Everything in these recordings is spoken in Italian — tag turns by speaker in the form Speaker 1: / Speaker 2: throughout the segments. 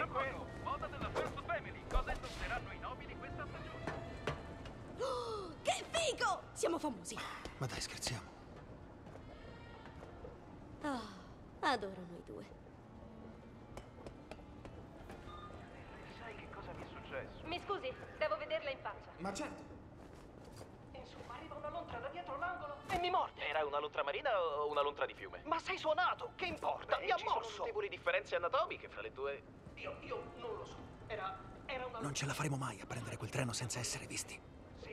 Speaker 1: 5!
Speaker 2: poco, moda della First Family. Cosa indosseranno i nobili questa stagione?
Speaker 3: Che figo! Siamo famosi.
Speaker 4: Ma dai, scherziamo.
Speaker 3: Ah, adoro noi due.
Speaker 1: Sai che cosa mi è successo?
Speaker 5: Mi scusi, devo vederla in faccia.
Speaker 6: Ma certo.
Speaker 1: Insomma, arriva una lontra da dietro l'angolo e mi morde.
Speaker 7: Era una lontra marina o una lontra di fiume?
Speaker 1: Ma sei suonato, che importa?
Speaker 7: Beh,
Speaker 1: mi ha
Speaker 7: ci sono
Speaker 1: morso.
Speaker 7: notevoli differenze anatomiche fra le due.
Speaker 1: Io, io non lo so. Era, era una
Speaker 4: Non ce la faremo mai a prendere quel treno senza essere visti.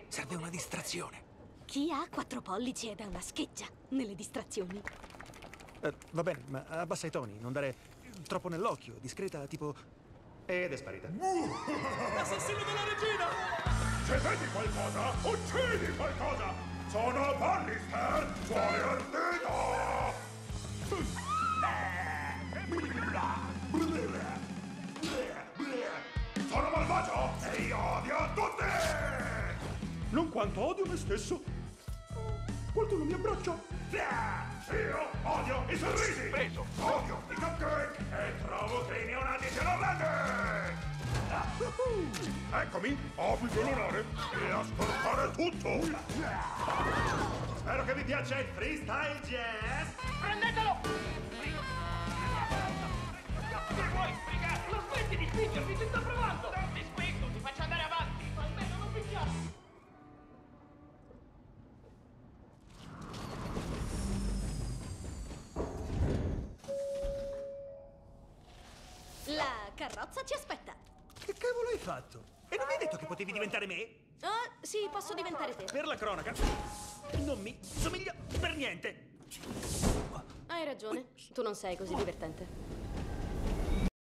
Speaker 4: Serve una distrazione.
Speaker 3: Chi ha quattro pollici ed è una scheggia nelle distrazioni.
Speaker 4: Eh, va bene, ma abbassa i toni, non dare troppo nell'occhio, discreta, tipo... Ed è sparita.
Speaker 6: L'assassino della regina!
Speaker 8: Se vedi qualcosa, uccidi qualcosa! Sono Bannister, Non quanto odio me stesso. Qualcuno mi abbraccia. Io odio i sorrisi!
Speaker 1: Preso.
Speaker 8: Odio i cupcake! E trovo che i neonati siano grandi! Eccomi, avuto l'onore di ascoltare tutto! Spero che vi piaccia il freestyle jazz!
Speaker 1: Prendetelo!
Speaker 3: La carrozza ci aspetta.
Speaker 4: Che cavolo hai fatto? E non mi hai detto che potevi diventare me?
Speaker 3: Ah, sì, posso diventare te.
Speaker 4: Per la cronaca, non mi somiglia per niente.
Speaker 3: Hai ragione. Tu non sei così divertente.